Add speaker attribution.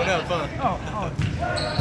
Speaker 1: Oh, no, fun.
Speaker 2: Oh, oh.